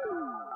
you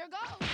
Here goes.